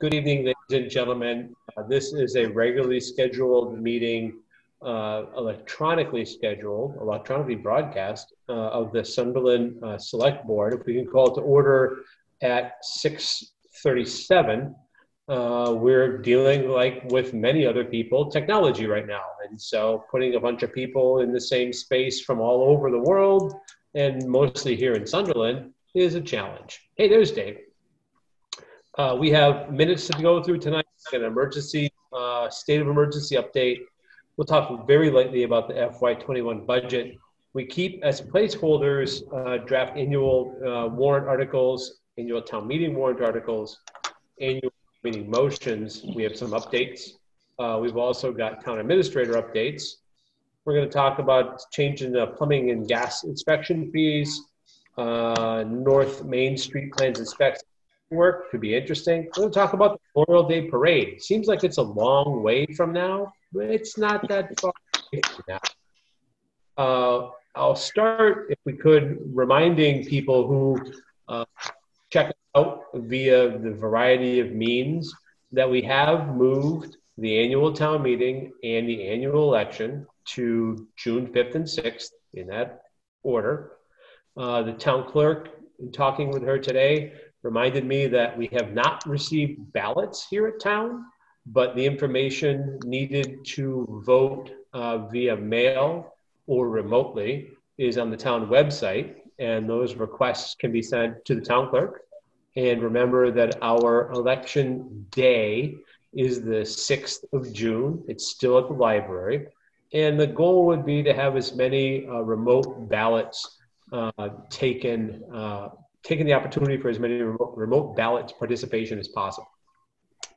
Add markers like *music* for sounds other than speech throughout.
Good evening, ladies and gentlemen. Uh, This is a regularly scheduled meeting, uh, electronically scheduled, electronically broadcast uh, of the Sunderland uh, Select Board. If we can call it to order at 6:37, uh, we're dealing like with many other people, technology right now. And so putting a bunch of people in the same space from all over the world and mostly here in Sunderland is a challenge. Hey, there's Dave. Uh, we have minutes to go through tonight, an emergency, uh, state of emergency update. We'll talk very lightly about the FY21 budget. We keep as placeholders uh, draft annual uh, warrant articles, annual town meeting warrant articles, annual meeting motions. We have some updates. Uh, we've also got town administrator updates. We're going to talk about changing the plumbing and gas inspection fees, uh, North Main Street plans inspection work could be interesting. We're going to talk about the Memorial Day Parade. Seems like it's a long way from now, but it's not that far now. Uh, I'll start, if we could, reminding people who uh, check out via the variety of means that we have moved the annual town meeting and the annual election to June 5th and 6th in that order. Uh, the town clerk, talking with her today, reminded me that we have not received ballots here at town, but the information needed to vote uh, via mail or remotely is on the town website, and those requests can be sent to the town clerk. And remember that our election day is the 6th of June. It's still at the library. And the goal would be to have as many uh, remote ballots uh, taken, uh, taking the opportunity for as many remote, remote ballot participation as possible.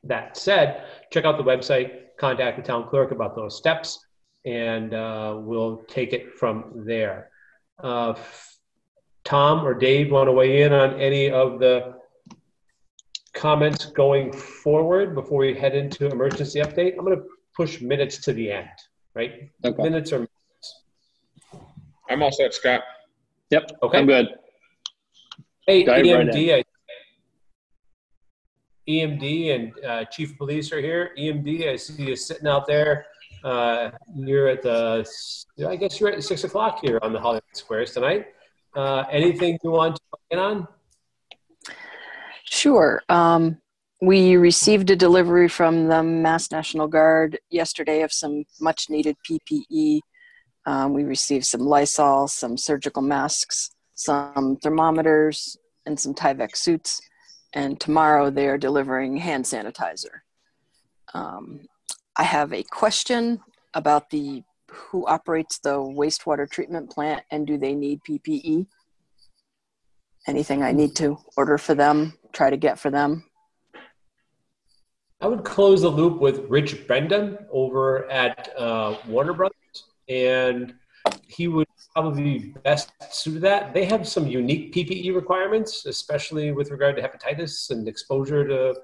That said, check out the website, contact the town clerk about those steps, and uh, we'll take it from there. Uh, Tom or Dave want to weigh in on any of the comments going forward before we head into emergency update? I'm going to push minutes to the end, right? Okay. Minutes or minutes. I'm all set, Scott. Yep. Okay. I'm good. Hey, Dive right EMD, I, EMD and uh, Chief of Police are here. EMD, I see you sitting out there. Uh, you're at the, I guess you're at six o'clock here on the Hollywood Squares tonight. Uh, anything you want to get on? Sure. Um, we received a delivery from the Mass National Guard yesterday of some much needed PPE. Um, we received some Lysol, some surgical masks, some thermometers, and some Tyvek suits. And tomorrow they are delivering hand sanitizer. Um, I have a question about the who operates the wastewater treatment plant and do they need PPE? Anything I need to order for them, try to get for them? I would close the loop with Rich Brendan over at uh, Warner Brothers, and he would probably be best suited that. They have some unique PPE requirements, especially with regard to hepatitis and exposure to,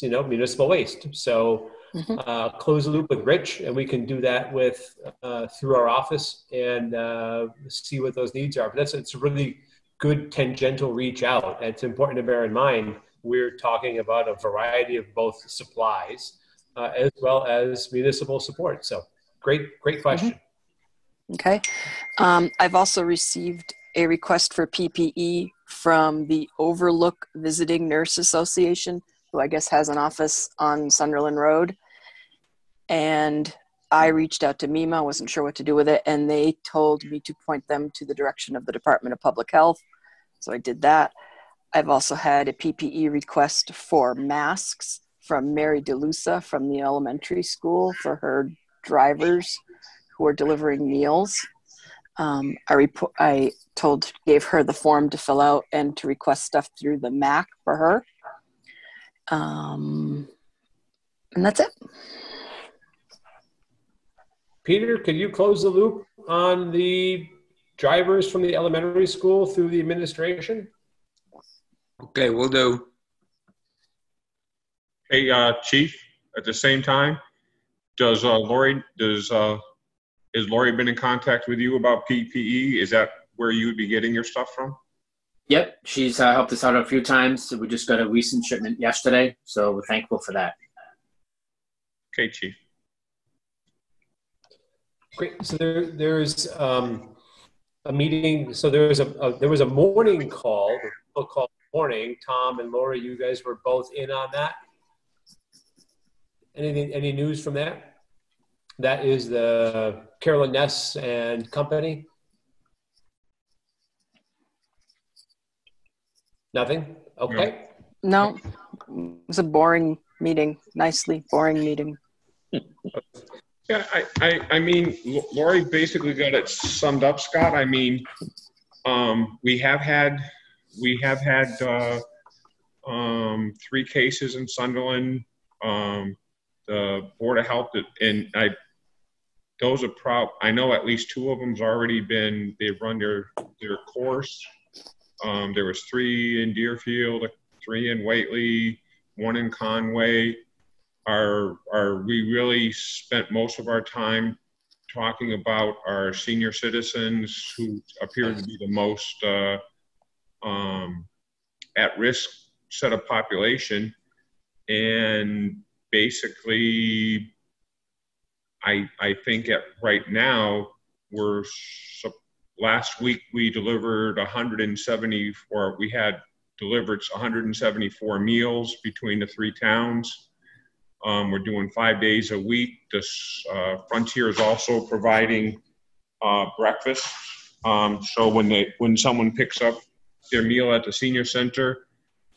you know, municipal waste. So, Mhm. uh, close the loop with Rich, and we can do that with uh, through our office and uh, see what those needs are. But that's it's a really good tangential reach out. It's important to bear in mind we're talking about a variety of both supplies uh, as well as municipal support. So great, great question. Okay. Um, I've also received a request for PPE from the Overlook Visiting Nurse Association, who I guess has an office on Sunderland Road. And I reached out to MEMA, wasn't sure what to do with it, and they told me to point them to the direction of the Department of Public Health. So I did that. I've also had a PPE request for masks from Mary DeLusa from the elementary school for her drivers who are delivering meals. Um, I, repo- I told, gave her the form to fill out and to request stuff through the MAC for her. Um, and that's it. Peter, can you close the loop on the drivers from the elementary school through the administration? Okay, we'll do. Hey, uh, Chief, at the same time, does uh, Lori, does, uh, has Lori been in contact with you about PPE? Is that where you would be getting your stuff from? Yep, she's uh, helped us out a few times. We just got a recent shipment yesterday, so we're thankful for that. Okay, chief. Great. So there, there's um, a meeting. So there was a, a there was a morning call, a call morning. Tom and Laura, you guys were both in on that. Anything? Any news from that? That is the Carolyn Ness and company. Nothing. Okay. No, it was a boring meeting. Nicely boring meeting. *laughs* Yeah, I, I, I mean, L- Lori basically got it summed up, Scott. I mean, um, we have had, we have had, uh, um, three cases in Sunderland. Um, the Board of Health, and I, those are prob, I know at least two of them's already been, they've run their, their course. Um, there was three in Deerfield, three in Whately, one in Conway. Are, are, we really spent most of our time talking about our senior citizens who appear to be the most, uh, um, at-risk set of population. And basically, I, I think at right now, we're, last week we delivered 174 we had delivered 174 meals between the three towns. Um, we're doing five days a week. This uh, Frontier is also providing uh, breakfast. Um, so when they when someone picks up their meal at the senior center,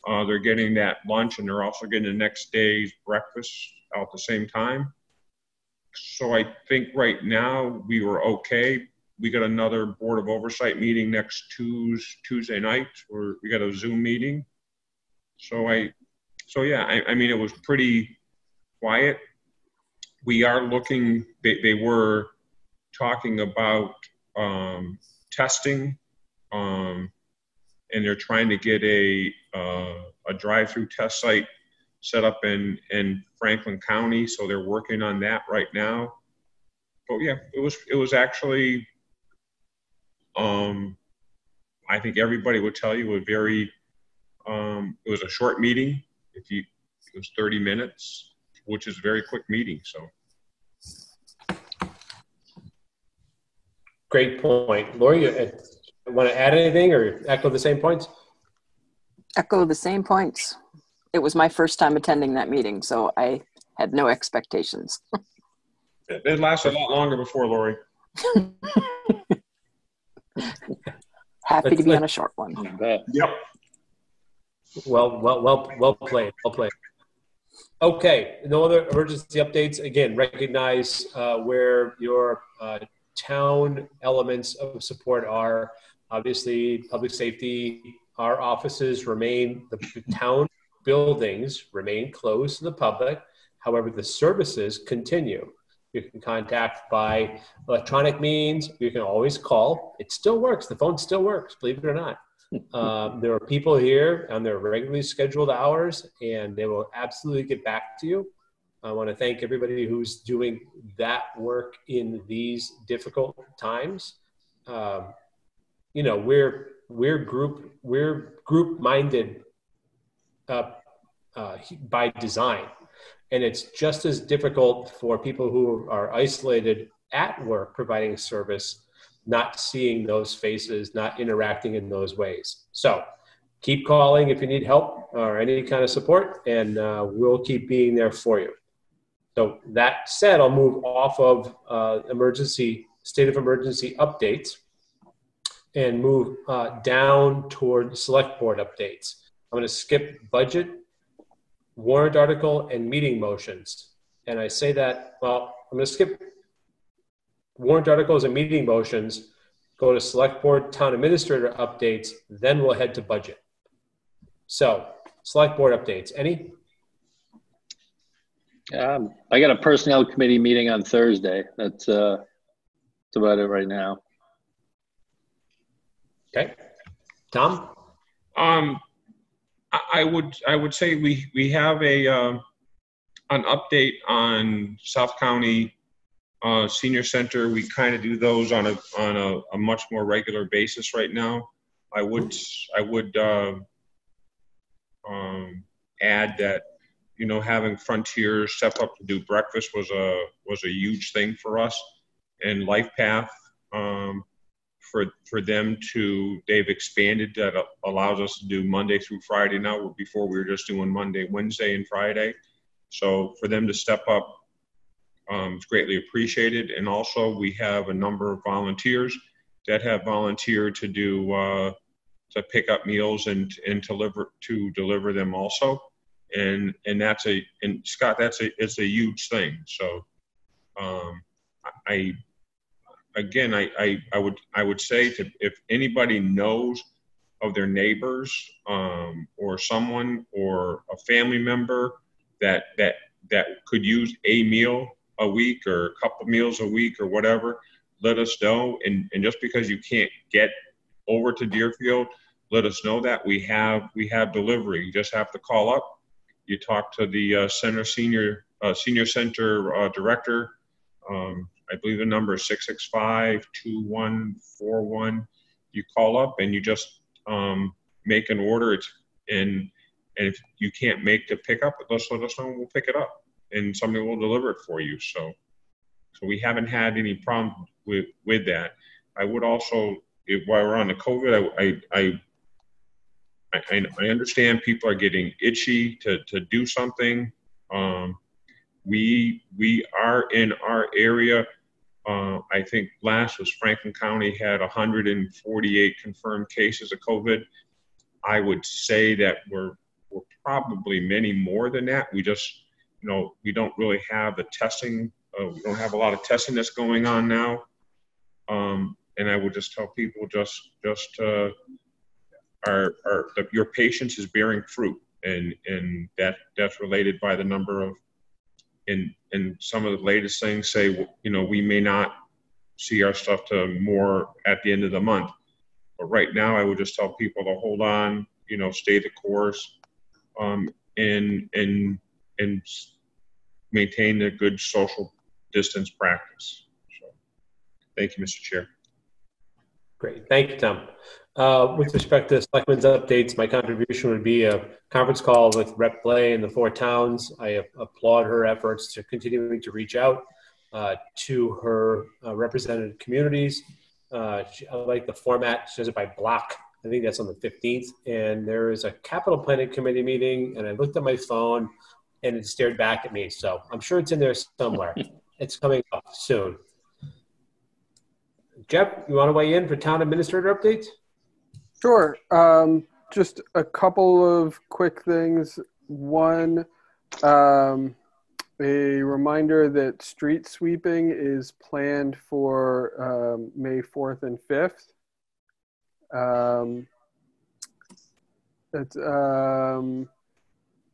uh, they're getting that lunch and they're also getting the next day's breakfast at the same time. So I think right now we were okay. We got another board of oversight meeting next Tuesday, Tuesday night, where we got a Zoom meeting. So I, so yeah, I, I mean it was pretty quiet. We are looking. They, they were talking about um, testing, um, and they're trying to get a uh, a drive-through test site set up in in Franklin County. So they're working on that right now. But yeah, it was it was actually. Um, I think everybody would tell you a very. Um, it was a short meeting. If you, it was 30 minutes, which is a very quick meeting. So Great point. Lori, you want to add anything or echo the same points? Echo the same points. It was my first time attending that meeting, so I had no expectations. it, it lasted a lot longer before Lori. *laughs* Happy to be on a short one. Yep. Well, well, well, well played. Well played. Okay, no other emergency updates. Again, recognize uh, where your uh, town elements of support are. Obviously, public safety. Our offices remain the, the town buildings remain closed to the public. However, the services continue. You can contact by electronic means. You can always call. It still works. The phone still works, believe it or not. *laughs* Um, there are people here on their regularly scheduled hours, and they will absolutely get back to you. I want to thank everybody who's doing that work in these difficult times. Um, you know, we're we're group we're group minded uh, by design, and it's just as difficult for people who are isolated at work providing service not seeing those faces, not interacting in those ways. So keep calling if you need help or any kind of support, and uh, we'll keep being there for you. So that said, I'll move off of uh, emergency state of emergency updates and move uh, down toward select board updates. I'm going to skip budget, warrant article, and meeting motions. And I say that, well, I'm going to skip warrant articles and meeting motions, go to select board town administrator updates, then we'll head to budget. So, select board updates. Any? Um, I got a personnel committee meeting on Thursday. That's uh, that's about it right now. Okay. Tom? Um, I, would I would say we we have a uh, an update on South County uh, Senior Center. We kind of do those on a on a, a much more regular basis right now. I would I would uh, um, add that you know having Frontiers step up to do breakfast was a was a huge thing for us, and LifePath um, for for them to they've expanded that allows us to do Monday through Friday now. Before we were just doing Monday, Wednesday, and Friday. So for them to step up, um, it's greatly appreciated. And also we have a number of volunteers that have volunteered to do uh, to pick up meals and and deliver to deliver them also. And and that's a and Scott, that's a it's a huge thing. So um, I again, I, I, I would I would say to if anybody knows of their neighbors um, or someone or a family member that that that could use a meal a week or a couple meals a week or whatever, let us know. And and just because you can't get over to Deerfield, let us know that we have we have delivery. You just have to call up. You talk to the uh, center senior uh, senior center uh, director. Um, I believe the number is 665 2141. You call up and you just um, make an order. It's, and, and if you can't make the pickup, let's let us know we'll pick it up and somebody will deliver it for you. So, so we haven't had any problem with, with that. I would also, if, while we're on the COVID, I, I, I, I understand people are getting itchy to, to do something. Um, we we are in our area uh, I think last was Franklin County had 148 confirmed cases of COVID. I would say that we're, we're probably many more than that. We just, you know, we don't really have the testing. Uh, we don't have a lot of testing that's going on now. Um, and I would just tell people just, just, uh, our, our, your patience is bearing fruit and, and that, that's related by the number of and and some of the latest things say you know we may not see our stuff to more at the end of the month. But right now i would just tell people to hold on you know stay the course um, and and and maintain a good social distance practice. So thank you mr chair great thank you tom uh, with respect to selectmen's updates, my contribution would be a conference call with Rep. Blais in the four towns. I applaud her efforts to continuing to reach out uh, to her uh, represented communities. Uh, I like the format. She does it by block. I think that's on the 15th. And there is a capital planning committee meeting, and I looked at my phone and it stared back at me. So I'm sure it's in there somewhere. *laughs* it's coming up soon. Jeff, you want to weigh in for town administrator updates? Sure. Um, just a couple of quick things. One, um, a reminder that street sweeping is planned for um, May 4th and 5th. Um, it's, um,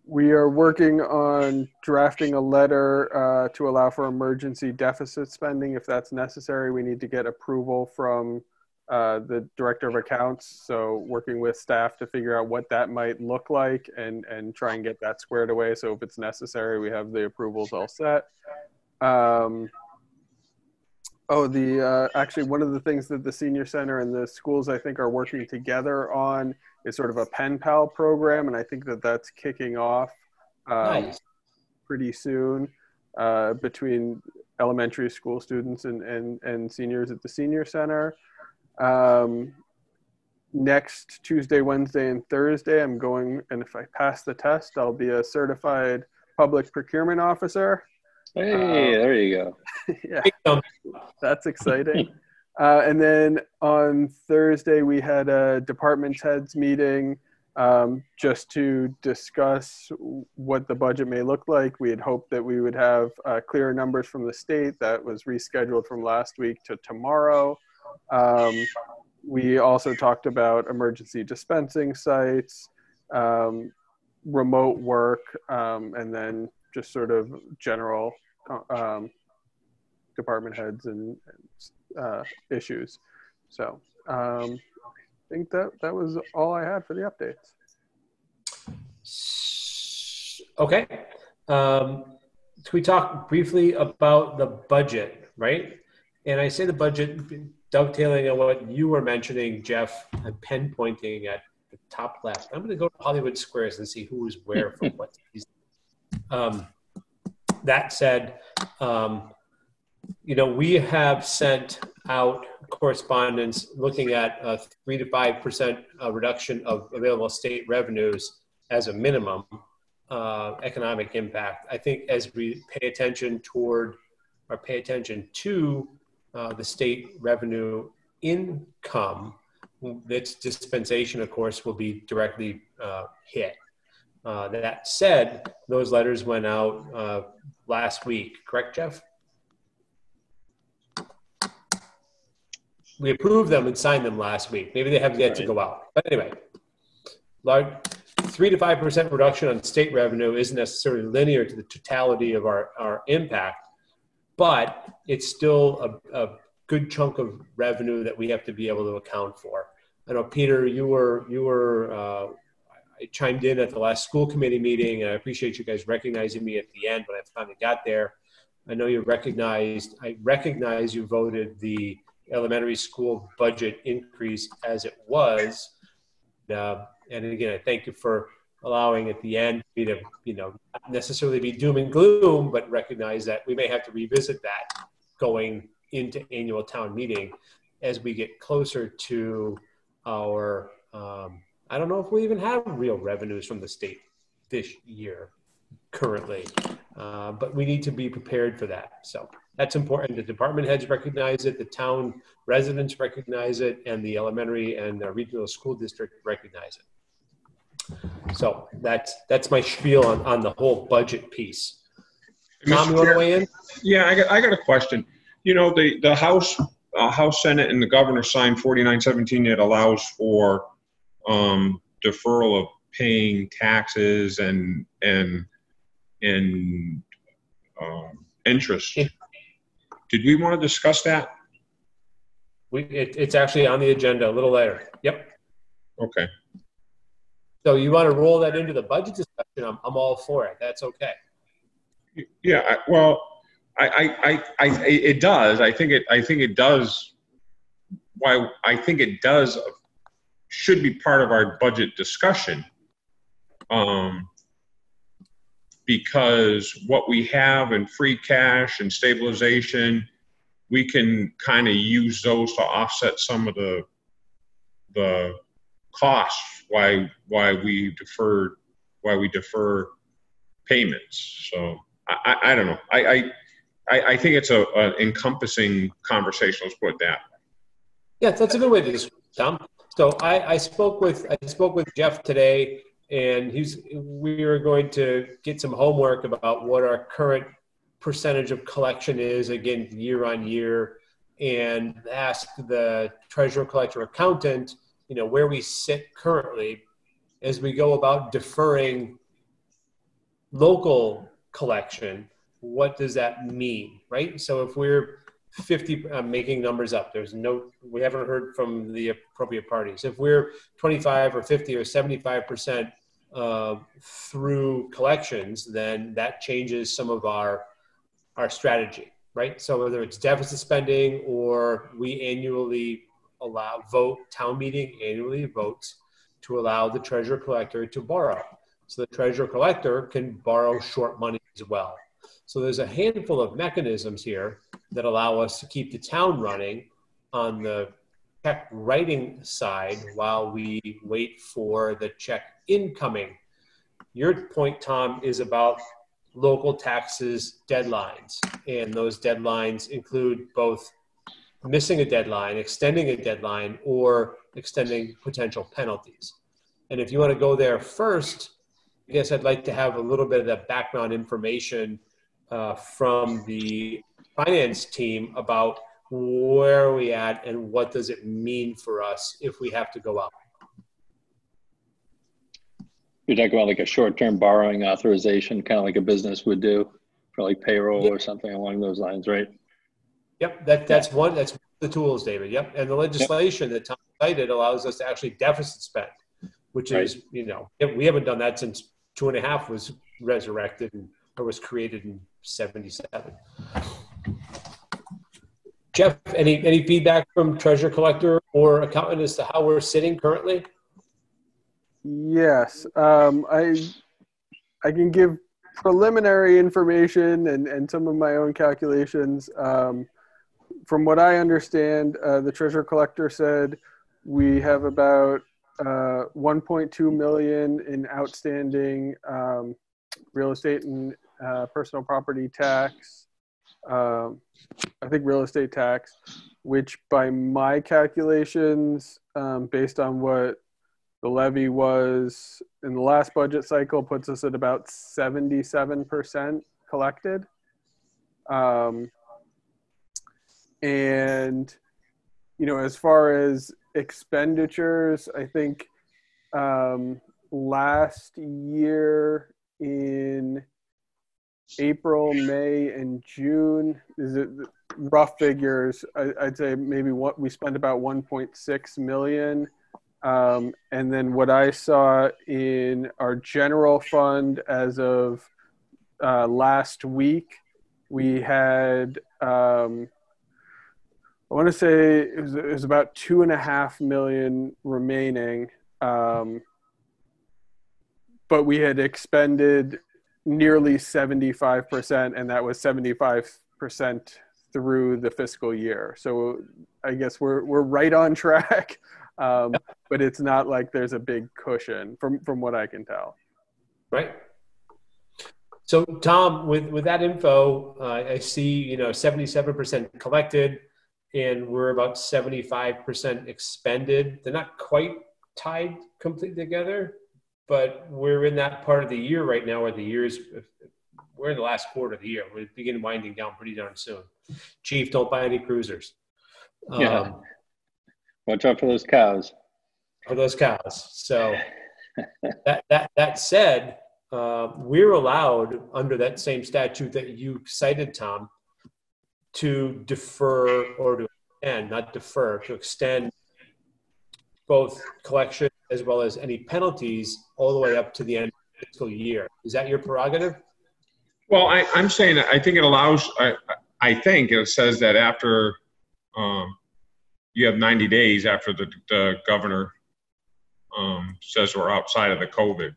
we are working on drafting a letter uh, to allow for emergency deficit spending if that's necessary. We need to get approval from uh, the director of accounts. So working with staff to figure out what that might look like and and try and get that squared away. So if it's necessary, we have the approvals all set. Um, oh, the uh, actually one of the things that the senior center and the schools I think are working together on is sort of a pen pal program, and I think that that's kicking off um, nice. pretty soon uh, between elementary school students and, and, and seniors at the senior center. Um, next Tuesday, Wednesday, and Thursday, I'm going, and if I pass the test, I'll be a certified public procurement officer. Hey, um, there you go. *laughs* yeah, that's exciting. *laughs* Uh, and then on Thursday, we had a department heads meeting um, just to discuss what the budget may look like. We had hoped that we would have uh, clearer numbers from the state. That was rescheduled from last week to tomorrow. Um, we also talked about emergency dispensing sites, um, remote work, um, and then just sort of general um, department heads and, uh, issues. So um, I think that that was all I had for the updates. Okay. Um, can we talk briefly about the budget, right? And I say the budget dovetailing on what you were mentioning, Jeff, and pen pointing at the top left. I'm going to go to Hollywood Squares and see who is where for *laughs* what season. Um, that said, um, you know, we have sent out correspondence looking at a three to five percent uh, reduction of available state revenues as a minimum uh, economic impact. I think as we pay attention toward or pay attention to uh, the state revenue income, its dispensation, of course, will be directly uh, hit. Uh, that said, those letters went out uh, last week, correct, Jeff? We approved them and signed them last week. Maybe they haven't yet to go out. But anyway, large, three to five percent reduction on state revenue isn't necessarily linear to the totality of our, our impact, but it's still a, a good chunk of revenue that we have to be able to account for. I know Peter, you were you were uh, I chimed in at the last school committee meeting, and I appreciate you guys recognizing me at the end when I finally got there. I know you recognized. I recognize you voted the elementary school budget increase as it was. Uh, and again, I thank you for allowing at the end me to, you know, not necessarily be doom and gloom, but recognize that we may have to revisit that going into annual town meeting as we get closer to our. Um, I don't know if we even have real revenues from the state this year currently, uh, but we need to be prepared for that. So that's important. The department heads recognize it, the town residents recognize it, and the elementary and the regional school district recognize it. So that's that's my spiel on, on the whole budget piece. Tom, you want to weigh in? Yeah, I got, I got a question. You know, the, the House, uh, House, Senate, and the governor signed 4917 that allows for um, deferral of paying taxes and and and um, interest. Did we want to discuss that? We, it, it's actually on the agenda a little later. Yep. Okay. So you want to roll that into the budget discussion? I'm, I'm all for it. That's okay. Yeah. I, well, I, I, I, I, it does. I think it. I think it does. Why? I think it does. Should be part of our budget discussion. Um, because what we have in free cash and stabilization, we can kind of use those to offset some of the the costs why why we deferred why we defer payments. So I, I, I don't know. I, I I think it's a an encompassing conversation. Let's put it that. Yeah, that's a good way to describe it, Tom. So I, I spoke with I spoke with Jeff today and he's we are going to get some homework about what our current percentage of collection is again year on year and ask the treasurer collector accountant you know where we sit currently as we go about deferring local collection. What does that mean right? So if we're 50 i'm making numbers up. There's no we haven't heard from the appropriate parties. If we're 25 or 50 or 75 percent uh, through collections, then that changes some of our our strategy, right? So whether it's deficit spending or we annually allow vote town meeting annually votes to allow the treasurer collector to borrow. So the treasurer collector can borrow short money as well. So there's a handful of mechanisms here that allow us to keep the town running on the check writing side while we wait for the check incoming. Your point, Tom, is about local taxes deadlines, and those deadlines include both missing a deadline, extending a deadline, or extending potential penalties. And if you want to go there first, I guess I'd like to have a little bit of that background information uh, from the finance team about where are we at and what does it mean for us if we have to go out. You're talking about like a short-term borrowing authorization, kind of like a business would do for like payroll Yep. or something along those lines, right? Yep, that, that's one, that's the tools, David. Yep. And the legislation that Tom cited allows us to actually deficit spend, which is, you know, we haven't done that since two and a half was resurrected and, or was created in 77. Jeff, any, any feedback from treasurer collector or accountant as to how we're sitting currently? Yes, um, I I can give preliminary information and, and some of my own calculations. Um, from what I understand, uh, the treasurer collector said we have about uh, 1.2 million in outstanding um, real estate and uh, personal property tax. Um, I think real estate tax, which by my calculations, um, based on what the levy was in the last budget cycle, puts us at about 77% collected. Um, and, you know, as far as expenditures, I think um, last year in April, May, and June, is it rough figures? I, I'd say maybe what we spent about 1.6 million. Um, and then what I saw in our general fund as of uh, last week, we had um, I want to say it was, it was about two and a half million remaining, um, but we had expended nearly 75%, and that was 75% through the fiscal year. So I guess we're, we're right on track, *laughs* um, but it's not like there's a big cushion from, from what I can tell. Right. So Tom, with, with that info, uh, I see, you know, 77% collected and we're about 75% expended. They're not quite tied completely together, but we're in that part of the year right now where the years, we're in the last quarter of the year. We're beginning winding down pretty darn soon. Chief, don't buy any cruisers. Yeah. Um, Watch out for those cows. for those cows. So that that that said, uh, we're allowed under that same statute that you cited, Tom, to defer or to extend, not defer, to extend both collection as well as any penalties all the way up to the end of the fiscal year. Is that your prerogative? Well, I, I'm saying, I think it allows, I, I think it says that after, um, you have 90 days after the, the governor, um, says we're outside of the COVID.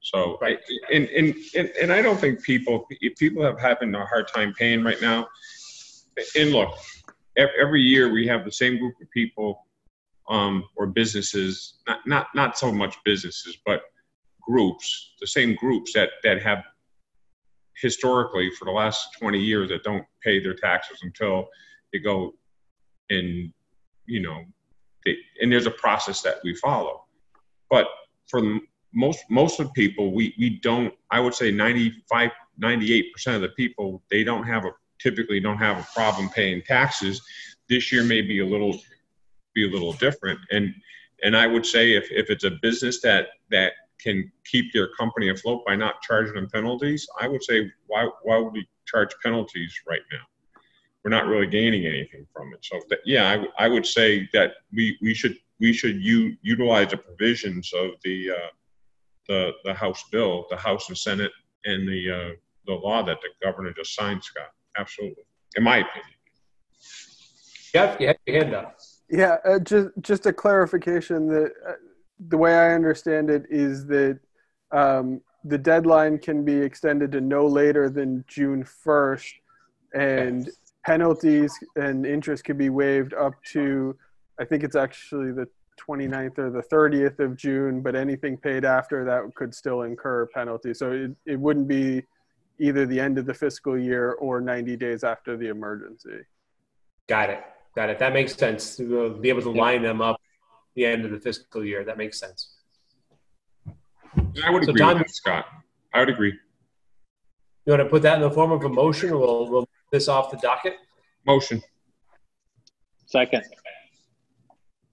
So, Right. and, and, and, and I don't think people, if people have having a hard time paying right now, and look, every year we have the same group of people, um, or businesses, not, not, not so much businesses, but groups, the same groups that, that have historically for the last 20 years that don't pay their taxes until they go and you know they, and there's a process that we follow. But for the most most of the people we we don't i would say 95 98% of the people they don't have a typically don't have a problem paying taxes. This year may be a little be a little different and and i would say if, if it's a business that that can keep their company afloat by not charging them penalties, I would say why why would we charge penalties right now? We're not really gaining anything from it. So that, yeah, I would say that we, we should we should u- utilize the provisions of the uh, the the House bill, the House and Senate, and the uh, the law that the governor just signed, Scott. Absolutely, in my opinion. Jeff, you had your hand up. Yeah, uh, just just a clarification that uh, the way I understand it is that um, the deadline can be extended to no later than June first, and penalties and interest can be waived up to, I think it's actually the 29th or the 30th of June, but anything paid after that could still incur penalties. So it, it wouldn't be either the end of the fiscal year or 90 days after the emergency. Got it. Got it. That makes sense to uh, be able to line them up the end of the fiscal year. That makes sense. I would So agree Don- with that, Scott. I would agree. You want to put that in the form of a motion, or we'll, we'll move this off the docket? Motion. Second.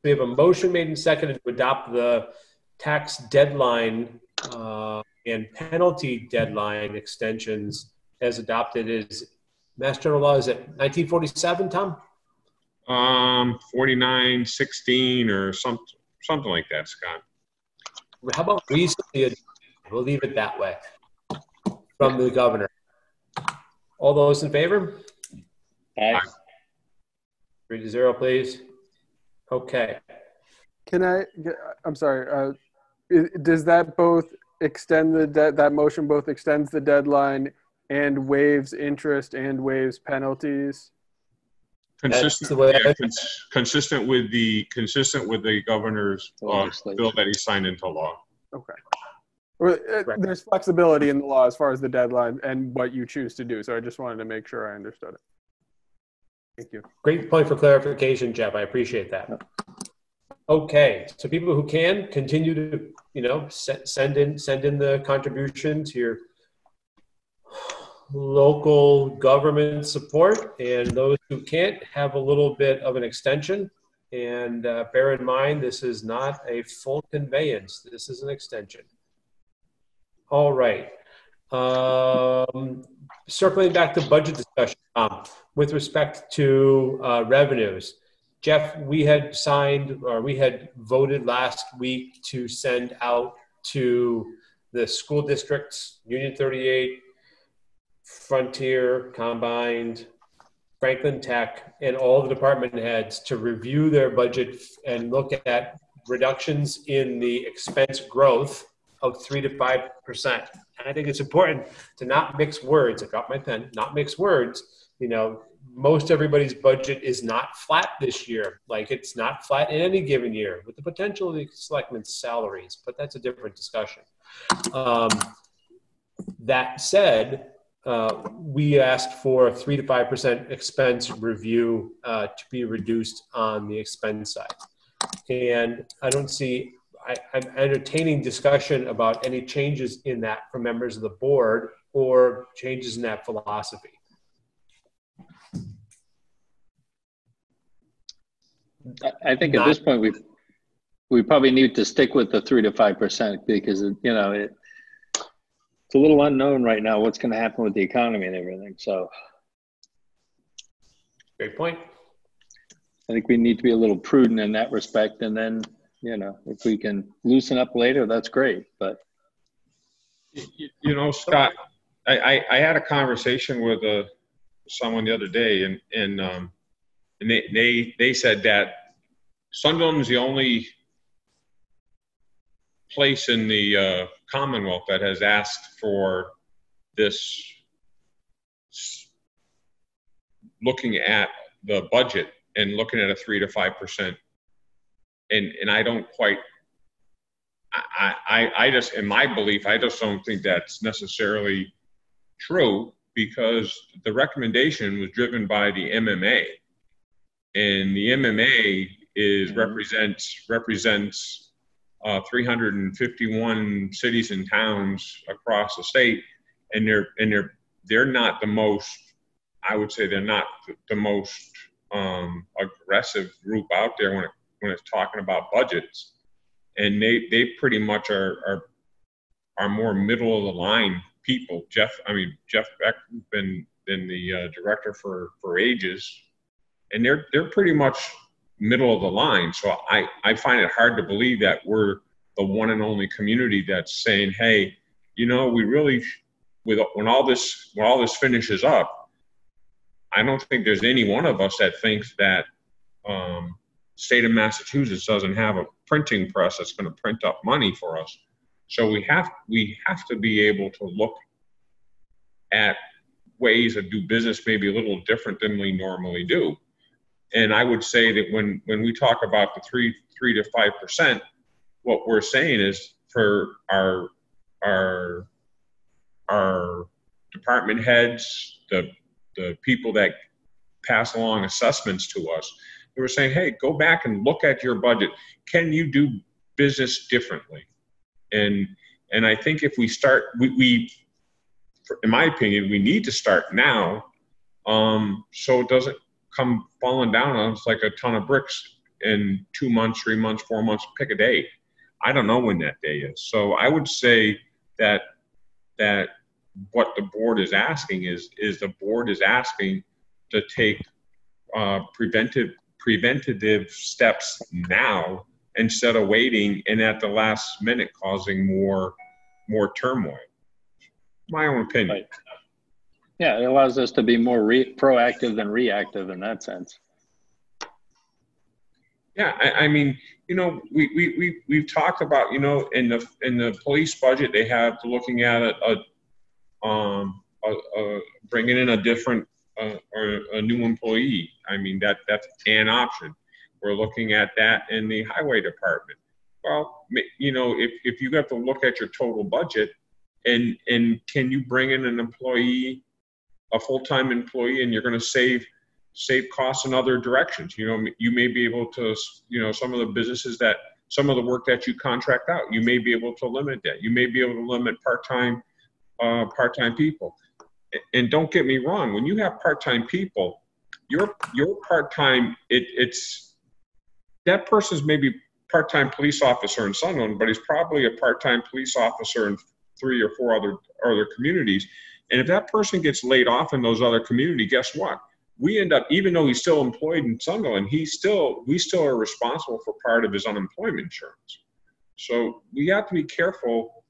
We have a motion made and seconded to adopt the tax deadline uh, and penalty deadline extensions as adopted is Mass General Law, is it 1947, Tom? Um, 49, 16 or something, something like that, Scott. How about recently? adopted? We'll leave it that way from the governor. All those in favor? Aye. Three to zero, please. Okay. Can I, I'm sorry, uh, does that both extend the, de- that motion both extends the deadline and waives interest and waives penalties? Consistent, the way yeah, cons- consistent with the, consistent with the governor's uh, bill that he signed into law. Okay. Well, uh, there's flexibility in the law as far as the deadline and what you choose to do, so I just wanted to make sure I understood it. Thank you. Great point for clarification, Jeff. I appreciate that. Okay, so people who can continue to, you know, send in send in the contributions. to your local government support, and those who can't have a little bit of an extension. And uh, bear in mind, this is not a full conveyance. This is an extension. All right. Um, circling back to budget discussion, Tom, with respect to uh, revenues. Jeff, we had signed or we had voted last week to send out to the school districts, Union 38, Frontier, Combined, Franklin Tech, and all the department heads to review their budget and look at reductions in the expense growth of three to five percent. And I think it's important to not mix words. I got my pen. Not mix words. You know, most everybody's budget is not flat this year. Like it's not flat in any given year, with the potential of the selectmen's salaries. But that's a different discussion. Um, that said, uh, we asked for a three to five percent expense review uh, to be reduced on the expense side, and I don't see. I, I'm entertaining discussion about any changes in that from members of the board or changes in that philosophy. I- think at this point, we, we probably need to stick with the three to 5% because, you know, it, it's a little unknown right now what's going to happen with the economy and everything. So Great point. I think we need to be a little prudent in that respect. And then, you know, if we can loosen up later, that's great. But You, you know, Scott, I, I, I had a conversation with uh, someone the other day, and and um, and they they they said that Sunderland is the only place in the uh, Commonwealth that has asked for this looking at the budget and looking at a three to five percent and and I don't quite I, I, I just, in my belief, I just don't think that's necessarily true because the recommendation was driven by the MMA, and the MMA is Mhm. represents represents uh, 351 cities and towns across the state, and they're and they're they're not the most. I would say they're not the, most um, aggressive group out there when it, when it's talking about budgets and they they pretty much are are are more middle of the line people. Jeff, I mean Jeff Beck been been the uh, director for for ages, and they're they're pretty much middle of the line. So I I find it hard to believe that we're the one and only community that's saying, hey, you know, we really with when all this when all this finishes up, I don't think there's any one of us that thinks that. Um, state of Massachusetts doesn't have a printing press that's going to print up money for us. So we have we have to be able to look at ways to do business maybe a little different than we normally do. And I would say that when when we talk about the three three to five percent, what we're saying is for our our our department heads, the the people that pass along assessments to us, we were saying, hey, go back and look at your budget. Can you do business differently? And and I think if we start, we, we in my opinion, we need to start now, um, so it doesn't come falling down on us like a ton of bricks in two months, three months, four months. Pick a day. I don't know when that day is. So I would say that that what the board is asking is is the board is asking to take uh, preventive preventative steps now instead of waiting and at the last minute causing more more turmoil. My own opinion. Right. Yeah, it allows us to be more re- proactive than reactive in that sense. Yeah, I, I mean, you know, we, we, we, we've talked about, you know, in the, in the police budget, they have looking at a, a um, a, a, bringing in a different, uh, or a new employee. I mean, that, that's an option. We're looking at that in the highway department. Well, you know, if, if you have to look at your total budget and, and can you bring in an employee, a full-time employee, and you're gonna save, save costs in other directions. You know, you may be able to, you know, some of the businesses that, some of the work that you contract out, you may be able to limit that. You may be able to limit part-time, uh, part-time people. And don't get me wrong, when you have part-time people, your, your part-time, it, it's, that person's maybe part-time police officer in Sunderland, but he's probably a part-time police officer in three or four other, other communities. And if that person gets laid off in those other communities, guess what? we end up, even though he's still employed in Sunderland, he's still, we still are responsible for part of his unemployment insurance. So we have to be careful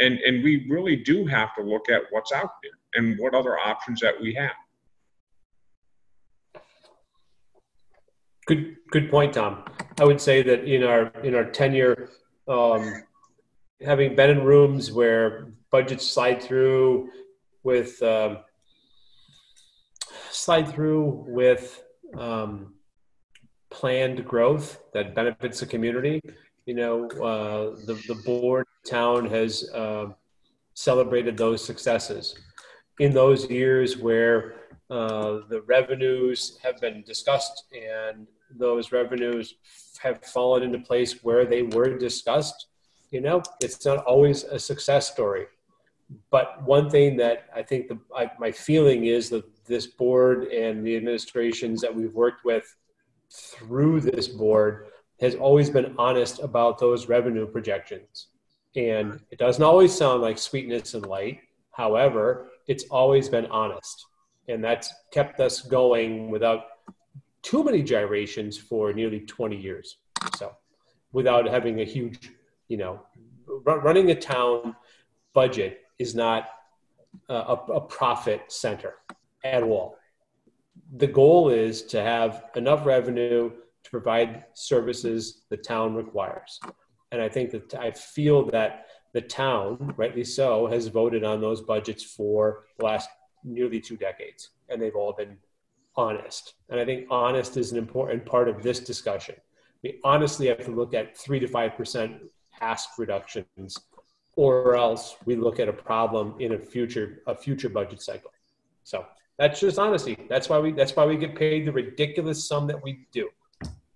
and, and we really do have to look at what's out there and what other options that we have. Good, good point, Tom. I would say that in our in our tenure, um, having been in rooms where budgets slide through with um, slide through with um, planned growth that benefits the community. You know, uh, the the board town has uh, celebrated those successes in those years where uh, the revenues have been discussed and those revenues have fallen into place where they were discussed. You know, it's not always a success story. But one thing that I think the, I, my feeling is that this board and the administrations that we've worked with through this board has always been honest about those revenue projections. And it doesn't always sound like sweetness and light. However, it's always been honest. And that's kept us going without too many gyrations for nearly 20 years. So, without having a huge, you know, running a town budget is not a, a profit center at all. The goal is to have enough revenue to provide services the town requires. And I think that I feel that the town, rightly so, has voted on those budgets for the last nearly two decades, and they've all been honest. And I think honest is an important part of this discussion. We honestly have to look at three to five percent ask reductions, or else we look at a problem in a future a future budget cycle. So that's just honesty. That's why we that's why we get paid the ridiculous sum that we do,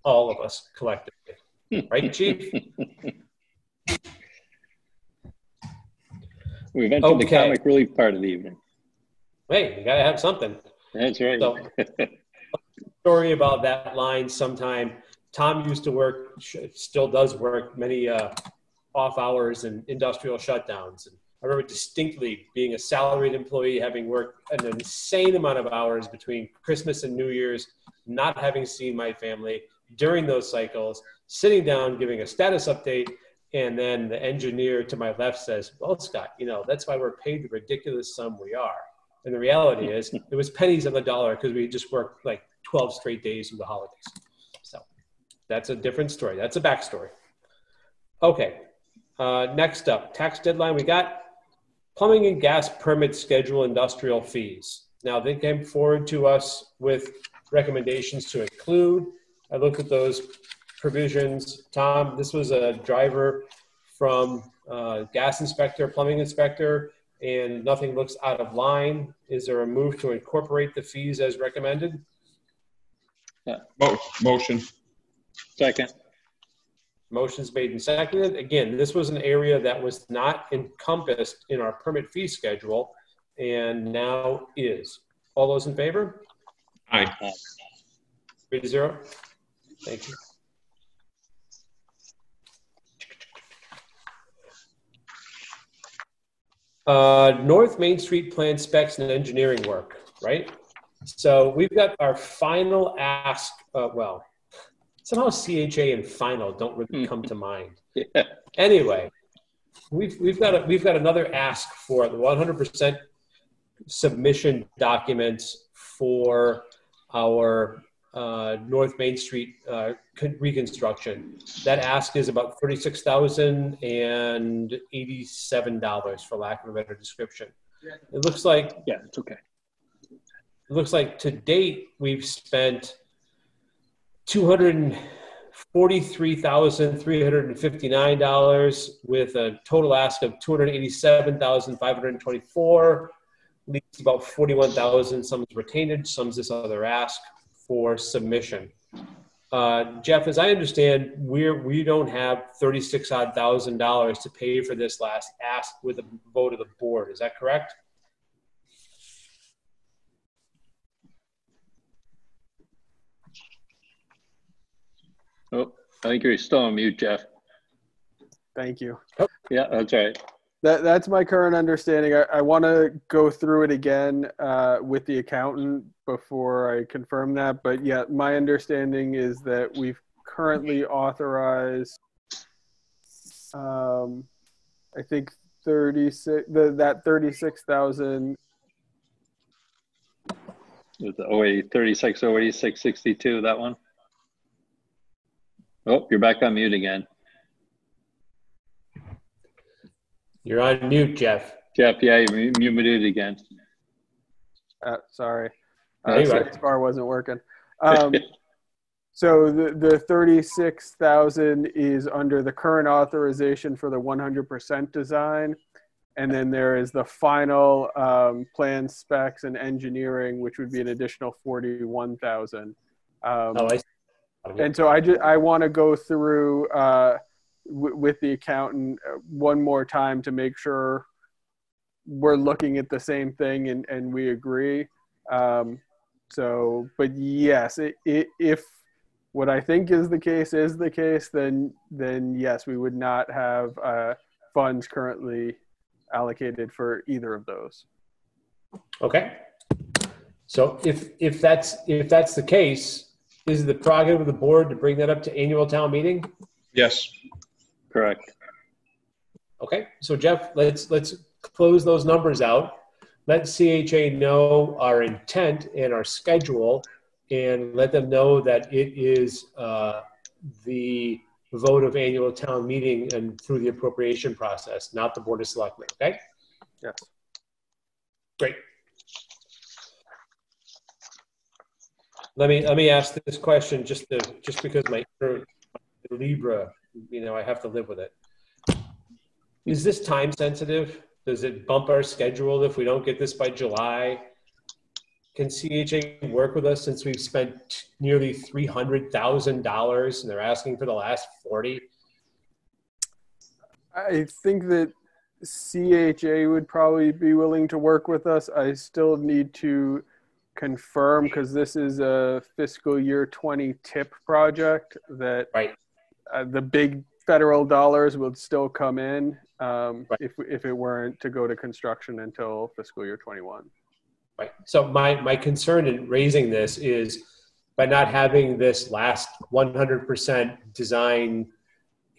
all of us collectively, *laughs* right, Chief? We've entered okay. the comic relief part of the evening. Hey, you gotta have something. That's right. So, *laughs* story about that line sometime. Tom used to work, still does work many uh, off hours and industrial shutdowns. And I remember distinctly being a salaried employee, having worked an insane amount of hours between Christmas and New Year's, not having seen my family during those cycles, sitting down, giving a status update, and then the engineer to my left says, Well, Scott, you know, that's why we're paid the ridiculous sum we are. And the reality is, it was pennies on the dollar because we just worked like 12 straight days of the holidays. So that's a different story. That's a backstory. Okay. Uh, next up, tax deadline. We got plumbing and gas permit schedule industrial fees. Now, they came forward to us with recommendations to include. I looked at those provisions. Tom, this was a driver from uh, gas inspector, plumbing inspector, and nothing looks out of line. Is there a move to incorporate the fees as recommended? Motion. Second. Motion's made and seconded. Again, this was an area that was not encompassed in our permit fee schedule and now is. All those in favor? Aye. Three to zero. Thank you. Uh, North Main Street plan specs and engineering work, right? So we've got our final ask. Uh, well, somehow CHA and final don't really come to mind. *laughs* Yeah. Anyway, we've we've got a, we've got another ask for the 100% submission documents for our uh, North Main Street uh, reconstruction. That ask is about thirty-six thousand and eighty-seven dollars, for lack of a better description. It looks like Yeah, it's okay. it looks like to date we've spent $243,359 with a total ask of 287,524 leaves about 41,000 sums retained, sums this other ask for submission. Uh, Jeff, as I understand, we're, we don't have 36 odd thousand dollars to pay for this last ask with a vote of the board. Is that correct? Oh, I think you're still on mute, Jeff. Thank you. Yeah, that's right. That, that's my current understanding. I, I want to go through it again uh, with the accountant before I confirm that. But yeah, my understanding is that we've currently authorized, um, I think, 36, the, that 36,000. With the 08, 36, 086, 62, that one. Oh, you're back on mute again. You're on mute, Jeff. Jeff, yeah, you you muted again. Uh, sorry. There Uh, you are. bar wasn't working. *laughs* Um, so the, the 36,000 is under the current authorization for the 100% design. And then there is the final um, plan specs and engineering, which would be an additional 41,000. Um, Oh, I see. And so I just I want to go through uh, w- with the accountant uh, one more time to make sure we're looking at the same thing and, and we agree. Um, so, but yes, i i if what I think is the case is the case, then then yes, we would not have uh, funds currently allocated for either of those. Okay. So if, if that's, if that's the case, is it the prerogative of the board to bring that up to annual town meeting? Yes. Correct. Okay, so Jeff, let's, let's close those numbers out. Let CHA know our intent and our schedule and let them know that it is uh, the vote of annual town meeting and through the appropriation process, not the board of selectmen, okay? Yes. Great. Let me, let me ask this question just to, just because my Libra, you know, I have to live with it. Is this time sensitive? Does it bump our schedule if we don't get this by July? Can CHA work with us since we've spent nearly three hundred thousand dollars and they're asking for the last forty? I think that CHA would probably be willing to work with us. I still need to confirm because this is a fiscal year 20 tip project that Right. uh, the big federal dollars would still come in um, Right. if, if it weren't to go to construction until fiscal year 21. Right. So my, my concern in raising this is by not having this last 100% design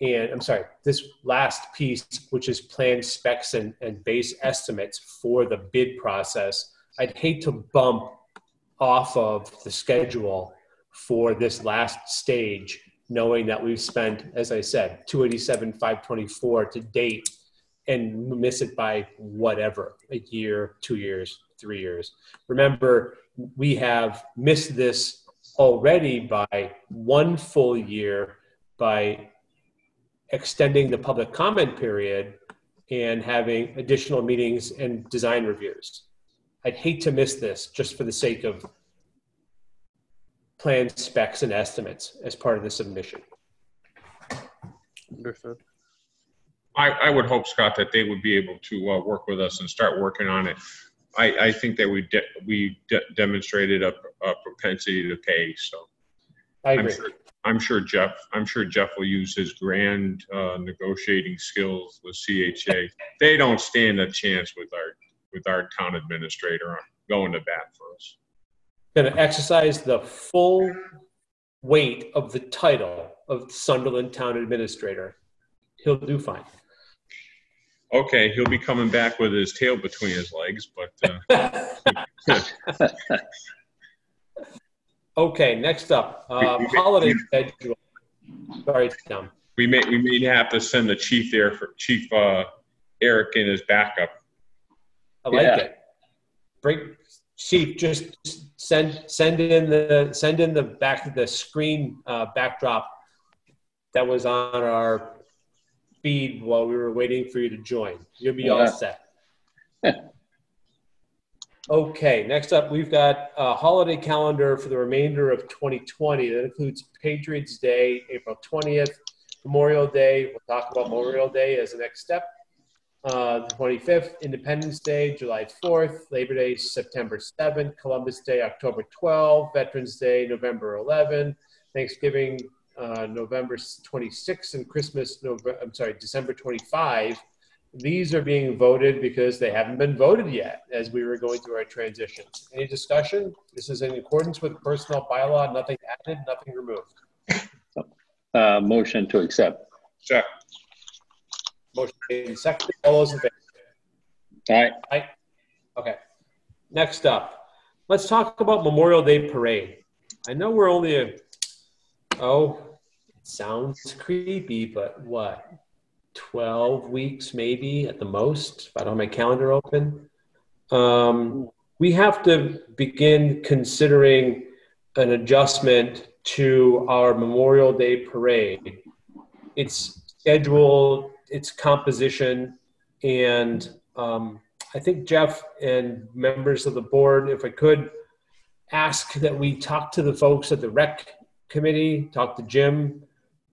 and I'm sorry, this last piece, which is plan specs and, and base estimates for the bid process, I'd hate to bump off of the schedule for this last stage, knowing that we've spent, as I said, 287, 524 to date and miss it by whatever, a year, two years, three years. Remember, we have missed this already by one full year by extending the public comment period and having additional meetings and design reviews. I'd hate to miss this just for the sake of plan specs and estimates as part of the submission. Understood. I, I would hope, Scott, that they would be able to uh, work with us and start working on it. I, I think that we de- we de- demonstrated a, a propensity to pay. So I I'm agree. sure, I'm sure Jeff I'm sure Jeff will use his grand uh, negotiating skills with CHA. They don't stand a chance with our with our town administrator going to bat for us. Going to exercise the full weight of the title of Sunderland Town Administrator. He'll do fine. Okay, he'll be coming back with his tail between his legs, but uh, *laughs* Okay, next up, uh, holiday schedule. Sorry, Tom. We may, we may have to send the chief there for Chief, uh, Eric in his backup. I like Yeah. it. Bring, chief, just send, send in the, send in the back, the screen, uh, backdrop that was on our feed while we were waiting for you to join. You'll be all set. *laughs* Okay, next up, we've got a holiday calendar for the remainder of 2020. That includes Patriots Day, April 20th, Memorial Day. We'll talk about Memorial Day as the next step. Uh, the 25th, Independence Day, July 4th, Labor Day, September 7th, Columbus Day, October 12th, Veterans Day, November 11th, Thanksgiving, uh, November 26th, and Christmas, November, I'm sorry, December 25. These are being voted because they haven't been voted yet as we were going through our transition. Any discussion? This is in accordance with personnel bylaw, nothing added, nothing removed. Uh, motion to accept. So, Motion made and seconded. All those in favor? All right. Okay. Next up, let's talk about Memorial Day Parade. I know we're only a, oh, it sounds creepy, but what? 12 weeks maybe at the most, if I don't have my calendar open. Um, we have to begin considering an adjustment to our Memorial Day Parade. Its schedule, its composition, and um, I think Jeff and members of the board, if I could ask that we talk to the folks at the rec committee, talk to Jim,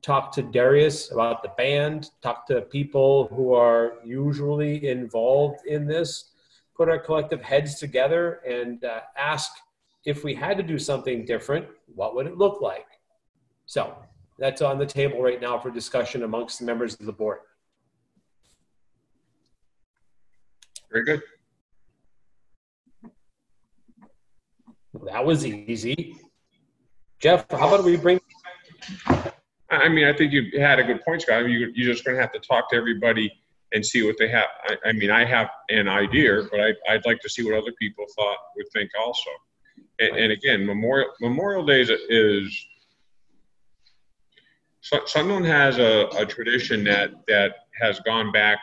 talk to Darius about the band, talk to people who are usually involved in this, put our collective heads together and uh, ask if we had to do something different, what would it look like? So that's on the table right now for discussion amongst the members of the board. Very good. That was easy. Jeff, how about we bring I mean, I think you had a good point, Scott. I mean, you, you're just going to have to talk to everybody and see what they have. I, I mean, I have an idea, but I, I'd like to see what other people thought would think also. And, and again, Memorial Memorial Day is, is so, Sunderland has a, a tradition that that has gone back.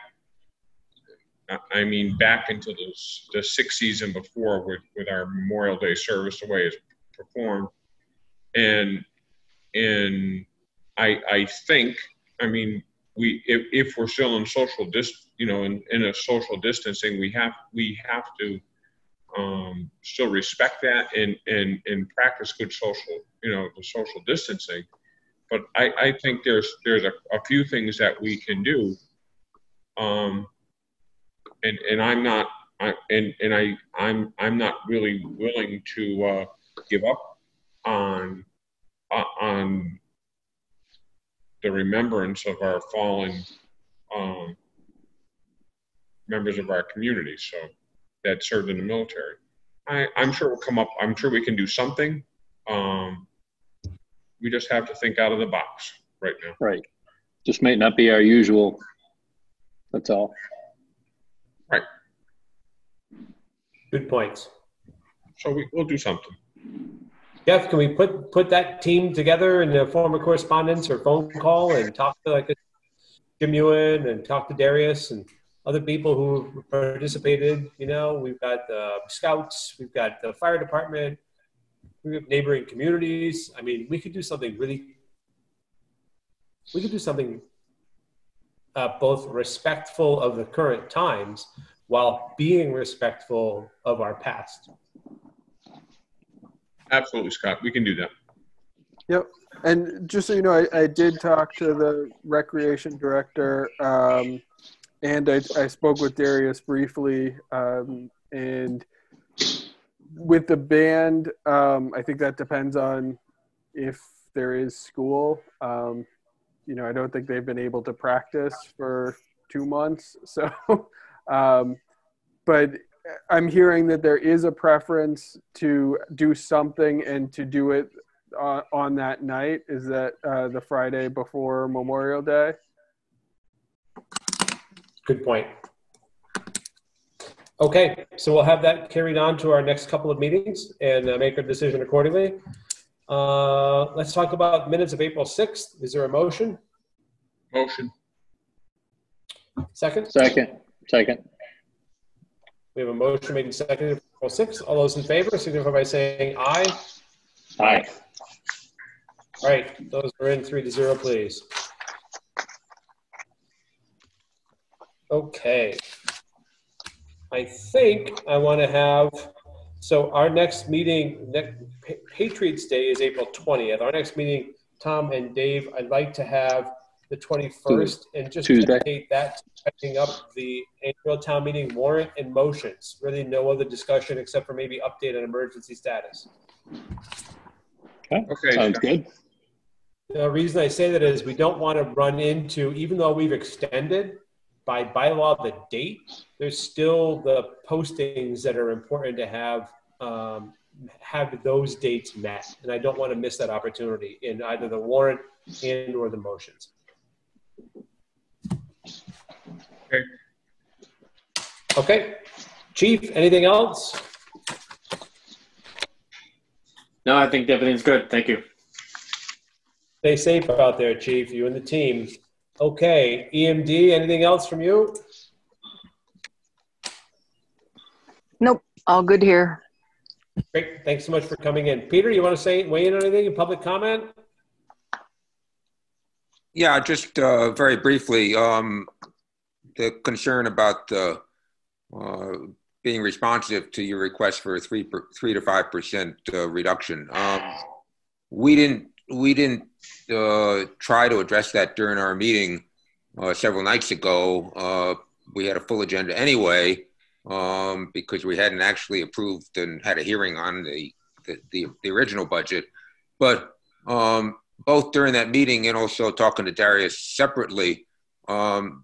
I- mean, back into the the sixth season before with with our Memorial Day service, the way it's performed, and and I, I think, I mean, we, if, if we're still in social dis, you know, in, in a social distancing, we have, we have to, um, still respect that and, and, and practice good social, you know, the social distancing. But I, I think there's, there's a, a few things that we can do. Um, and, and I'm not, I, and, and I, I'm, I'm not really willing to, uh, give up on, uh, on the remembrance of our fallen um, members of our community, so that served in the military. I, I'm sure we'll come up. I'm sure we can do something. Um, we just have to think out of the box right now. Right. Just might not be our usual. That's all. Good points. So we, we'll do something. Jeff, can we put put that team together in a form of correspondence or phone call and talk to like Jim Ewan and talk to Darius and other people who participated? You know, we've got the scouts, we've got the fire department, we have neighboring communities. I mean, we could do something really. We could do something uh, both respectful of the current times while being respectful of our past. Absolutely, Scott. We can do that. Yep. And just so you know, I, I did talk to the recreation director, um, and I, I spoke with Darius briefly. Um, and with the band, um, I think that depends on if there is school. Um, you know, I don't think they've been able to practice for two months. *laughs* So, um, but I'm hearing that there is a preference to do something and to do it uh, on that night. Is that uh, the Friday before Memorial Day? Good point. Okay, so we'll have that carried on to our next couple of meetings and uh, make our decision accordingly. Uh, let's talk about minutes of April 6th. Is there a motion? Motion. Second? Second, second. We have a motion made and seconded for April 6th. All those in favor signify by saying aye. Aye. All right, those are in three to zero, please. Okay. I think I want to have, so our next meeting, next Patriots Day is April 20th. Our next meeting, Tom and Dave, I'd like to have the 21st and just Tuesday. dedicate that to setting up the annual town meeting warrant and motions. Really no other discussion except for maybe update on emergency status. Okay. Sounds good. The reason I say that is we don't want to run into, even though we've extended by bylaw the date, there's still the postings that are important to have, um, have those dates met. And I don't want to miss that opportunity in either the warrant and or the motions. Okay. Okay. Chief, anything else? No, I think everything's good. Thank you. Stay safe out there, Chief, you and the team. Okay, EMD, anything else from you? Nope, all good here. Great, thanks so much for coming in. Peter, you want to say, weigh in on anything in public comment? Yeah, just uh, very briefly, um, the concern about uh, uh, being responsive to your request for a three per, three to five percent uh, reduction. Um, we didn't we didn't uh, try to address that during our meeting uh, several nights ago. Uh, we had a full agenda anyway um, because we hadn't actually approved and had a hearing on the the, the, the original budget, but um, both during that meeting and also talking to Darius separately, um,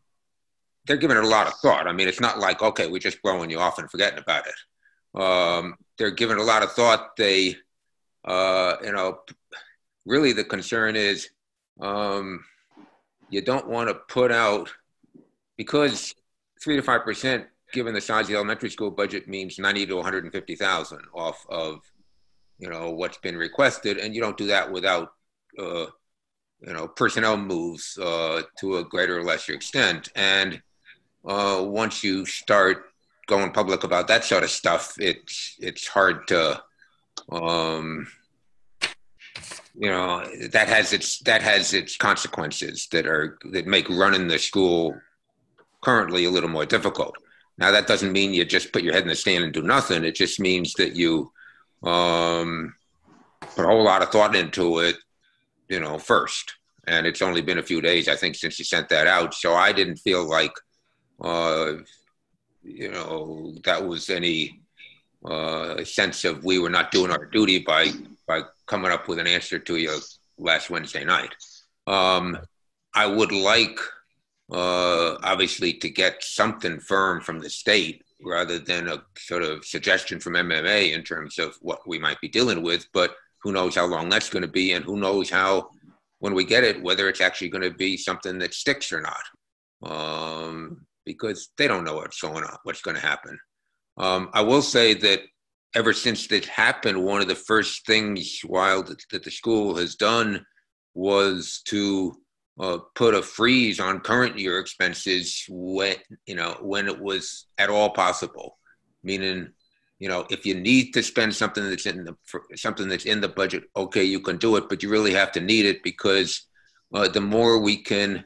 they're giving it a lot of thought. I mean, it's not like, okay, we're just blowing you off and forgetting about it. Um, they're giving it a lot of thought. They, uh, you know, really the concern is um, you don't want to put out, because three to 5%, given the size of the elementary school budget, means 90 to 150,000 off of, you know, what's been requested. And you don't do that without uh, you know, personnel moves uh, to a greater or lesser extent. And uh, once you start going public about that sort of stuff, it's it's hard to, um, you know, that has its that has its consequences that are that make running the school currently a little more difficult. Now that doesn't mean you just put your head in the sand and do nothing. It just means that you um, put a whole lot of thought into it you know, first. And it's only been a few days, I think, since you sent that out. So I didn't feel like, uh, you know, that was any uh, sense of we were not doing our duty by by coming up with an answer to you last Wednesday night. Um, I would like, uh, obviously, to get something firm from the state rather than a sort of suggestion from MMA in terms of what we might be dealing with. But who knows how long that's going to be, and who knows how, when we get it, whether it's actually going to be something that sticks or not, um, because they don't know what's going on, what's going to happen. Um, I will say that ever since that happened, one of the first things while that, that the school has done was to uh, put a freeze on current year expenses when you know when it was at all possible, meaning you know, if you need to spend something that's in the something that's in the budget, okay, you can do it, but you really have to need it because uh, the more we can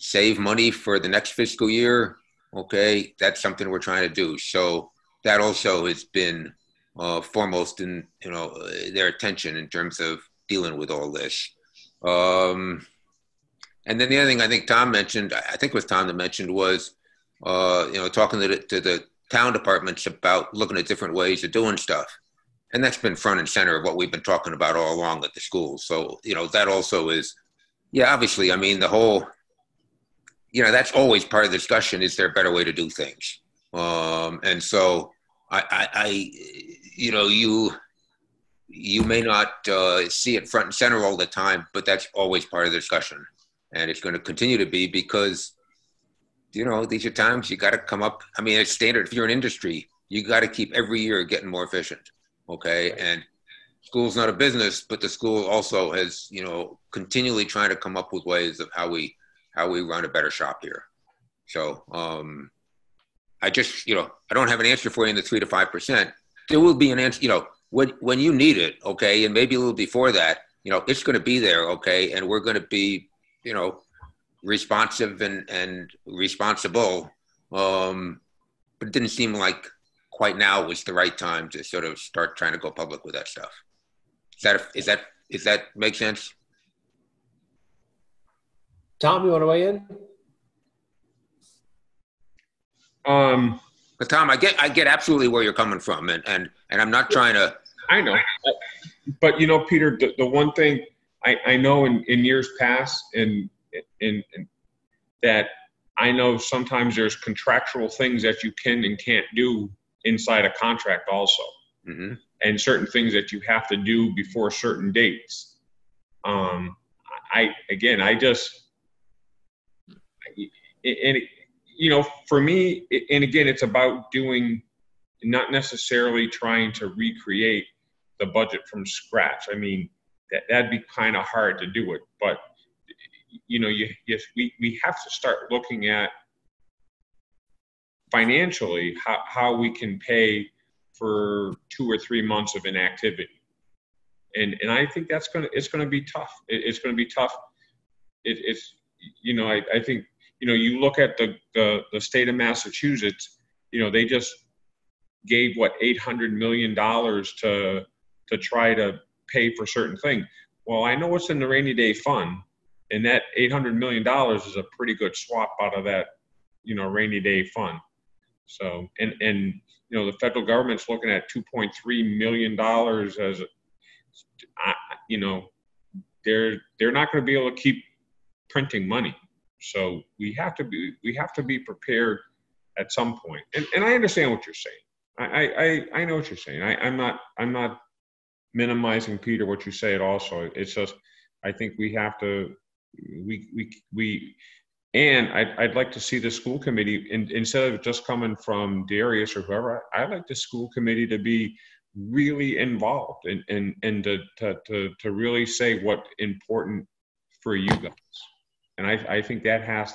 save money for the next fiscal year, okay, that's something we're trying to do. So that also has been uh, foremost in you know their attention in terms of dealing with all this. Um, and then the other thing I think Tom mentioned, I think it was Tom that mentioned was, uh, you know, talking to the, to the town departments about looking at different ways of doing stuff. And that's been front and center of what we've been talking about all along at the schools. So, you know, that also is, yeah, obviously, I mean, the whole, you know, that's always part of the discussion. Is there a better way to do things? Um, and so I, I, I, you know, you, you may not uh, see it front and center all the time, but that's always part of the discussion. And it's going to continue to be because you know, these are times you got to come up. I mean, it's standard. If you're an industry, you got to keep every year getting more efficient. Okay. And school's not a business, but the school also has, you know, continually trying to come up with ways of how we how we run a better shop here. So um, I just, you know, I don't have an answer for you in the three to five percent. There will be an answer, you know, when when you need it, okay, and maybe a little before that, you know, it's going to be there, okay, and we're going to be, you know, responsive and and responsible. Um, but it didn't seem like quite now was the right time to sort of start trying to go public with that stuff. Is that is that is that make sense? Tom, you want to weigh in? Um, but Tom, I get I get absolutely where you're coming from, and and and I'm not trying to. I know, but you know, Peter, the, the one thing I, I know in, in years past, in, in in that I know sometimes there's contractual things that you can and can't do inside a contract also. Mm-hmm and certain things that you have to do before certain dates. Um, I again, I just and you know, for me, and again, it's about doing, not necessarily trying to recreate the budget from scratch. I mean, that that'd be kind of hard to do it, but you know, you yes, we we have to start looking at financially how how we can pay for two or three months of inactivity. And, and I think that's going to, it's to be tough. It, it's going to be tough. It, it's, you know, I, I think, you know, you look at the, the, the state of Massachusetts, you know, they just gave what, $800 million to, to try to pay for certain things. Well, I know it's in the rainy day fund and that $800 million is a pretty good swap out of that, you know, rainy day fund. So, and, and, you know, the federal government's looking at 2.3 million dollars as, you know, they're they're not going to be able to keep printing money. So we have to be we have to be prepared at some point. And and I understand what you're saying. I I I know what you're saying. I, I'm not I'm not minimizing Peter what you say at all. So it's just I think we have to we we we and I'd, I'd like to see the school committee, in, instead of just coming from Darius or whoever, I'd like the school committee to be really involved and, and, and to, to, to, to really say what important for you guys. And I, I think that has,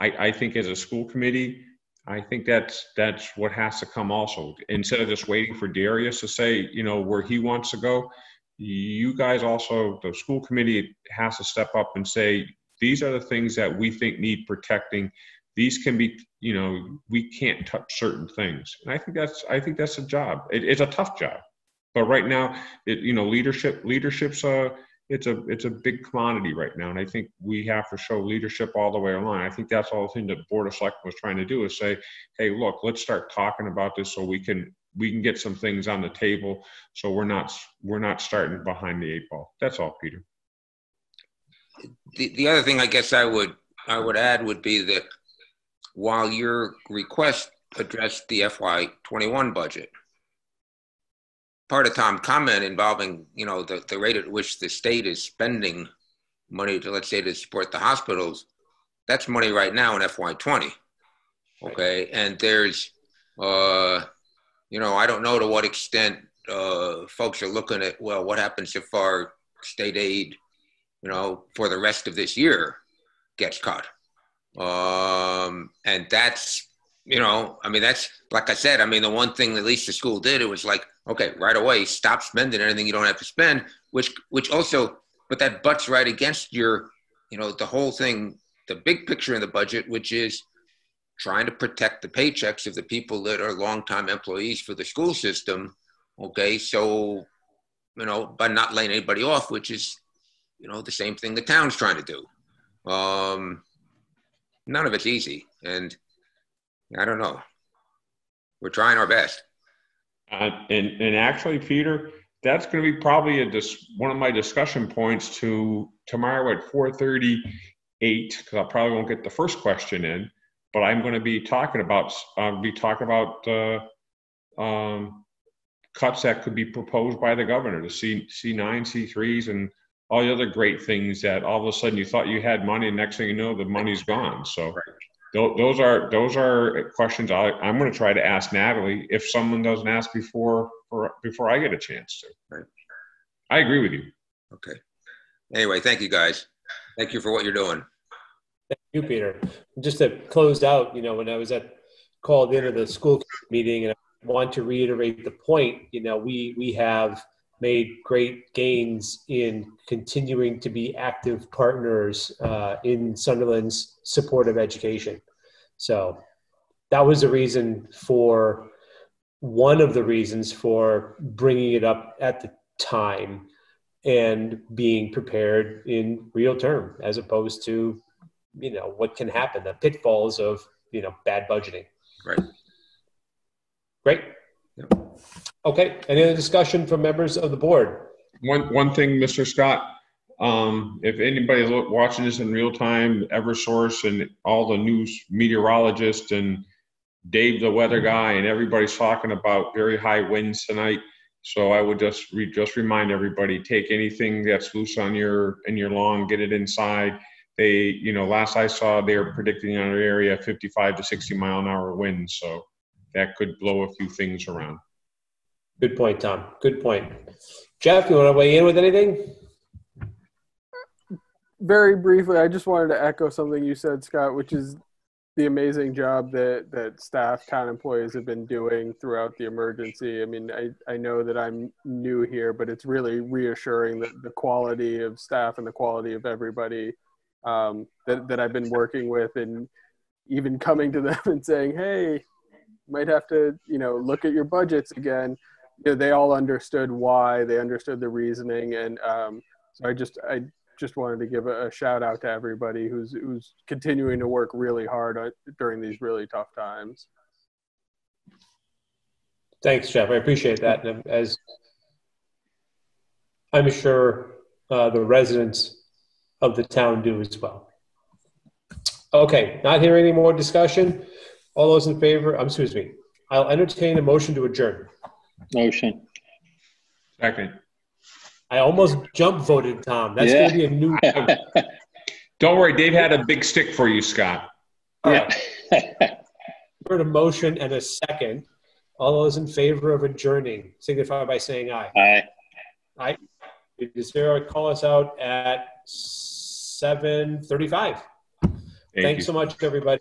I, I think as a school committee, I think that's that's what has to come also. Instead of just waiting for Darius to say, you know, where he wants to go, you guys also, the school committee has to step up and say, these are the things that we think need protecting. These can be you know we can't touch certain things. And i think that's i think that's a job. It, it's a tough job. But right now it you know leadership leadership's a it's a it's a big commodity right now. And i think we have to show leadership all the way along. I think that's all the thing that board of selectmen was trying to do is say hey look let's start talking about this so we can we can get some things on the table so we're not we're not starting behind the eight ball. That's all peter. The, the other thing I guess I would I would add would be that while your request addressed the FY21 budget, part of Tom's comment involving you know the, the rate at which the state is spending money to let's say to support the hospitals, that's money right now in FY20. Okay, and there's uh, you know I don't know to what extent uh, folks are looking at well what happens if our state aid you know, for the rest of this year gets cut. Um, and that's, you know, I mean, that's like I said, I mean, the one thing at least the school did, it was like, okay, right away, stop spending anything you don't have to spend, which, which also, but that butts right against your, you know, the whole thing, the big picture in the budget, which is trying to protect the paychecks of the people that are longtime employees for the school system. Okay. So, you know, by not laying anybody off, which is you know, the same thing the town's trying to do. Um, none of it's easy. And I don't know. We're trying our best. Uh, and, and actually, Peter, that's going to be probably a dis- one of my discussion points to tomorrow at 4:38 because I probably won't get the first question in, but I'm going to be talking about I'll be talking about uh, um, cuts that could be proposed by the governor to C C9, C3s, and all the other great things that all of a sudden you thought you had money, and next thing you know, the money's gone. So th- those are those are questions I, am going to try to ask Natalie if someone doesn't ask before or before I get a chance to. Right. I agree with you. Okay. Anyway, thank you guys. Thank you for what you're doing. Thank you, Peter. Just to close out, you know, when I was at called into the school meeting, and I want to reiterate the point. You know, we we have made great gains in continuing to be active partners uh, in Sunderland's support of education. So that was the reason for one of the reasons for bringing it up at the time and being prepared in real term as opposed to you know what can happen the pitfalls of you know bad budgeting Right. great Okay any other discussion from members of the board One, one thing, Mr. Scott, um, if anybody's lo- watching this in real time, Eversource and all the news meteorologists and Dave, the weather guy, and everybody's talking about very high winds tonight. So I would just re, just remind everybody, take anything that's loose on your, in your lawn, get it inside. They, you know, last I saw, they were predicting on our area 55 to 60 mile an hour winds. So that could blow a few things around. good point tom good point jeff you want to weigh in with anything very briefly, I just wanted to echo something you said, Scott, which is the amazing job that, that staff, town employees have been doing throughout the emergency. I mean, I, I know that I'm new here, but it's really reassuring that the quality of staff and the quality of everybody um, that, that I've been working with and even coming to them *laughs* and saying, hey, might have to, you know, look at your budgets again. You know, they all understood why, they understood the reasoning. And um, so I just, I just wanted to give a, a shout out to everybody who's who's continuing to work really hard on, during these really tough times. Thanks, Jeff. I appreciate that. And as I'm sure uh, the residents of the town do as well. Okay, not hearing any more discussion. All those in favor, um, excuse me, I'll entertain a motion to adjourn. Motion. Second. I almost jump voted Tom. That's Yeah. going to be a new. *laughs* Don't worry, Dave had a big stick for you, Scott. All right. Heard a motion and a second. All those in favor of adjourning signify by saying aye. Aye. Does Sarah call us out at 7:35? Thank Thanks you. so much, everybody.